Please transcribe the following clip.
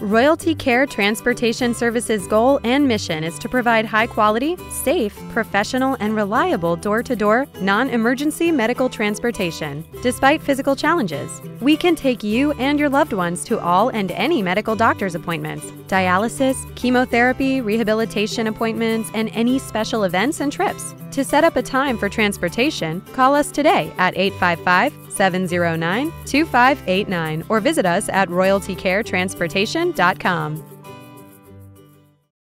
Royalty Care Transportation Services goal and mission is to provide high quality, safe, professional, and reliable door to door, non emergency medical transportation. Despite physical challenges, we can take you and your loved ones to all and any medical doctor's appointments, dialysis, chemotherapy, rehabilitation appointments, and any special events and trips. To set up a time for transportation, call us today at 855 709 2589 or visit us at royaltycaretransportation.com.